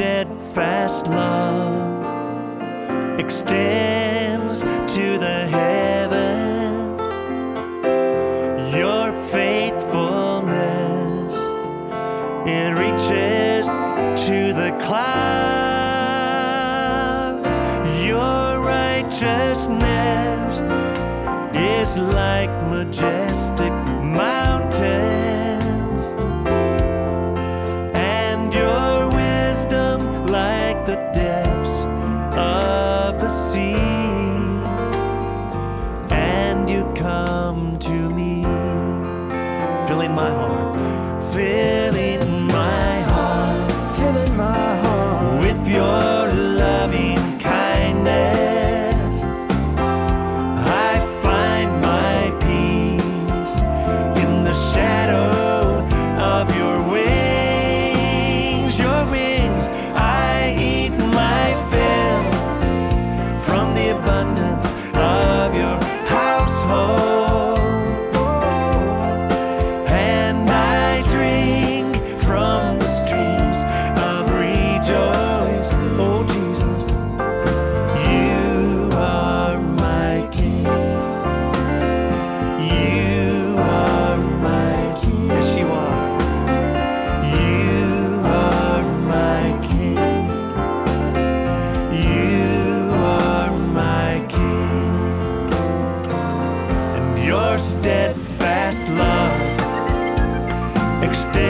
steadfast love extends to the heavens. Your faithfulness it reaches to the clouds. Your righteousness is like majestic the depths of the sea. And you come to me, filling my heart, filling Love extends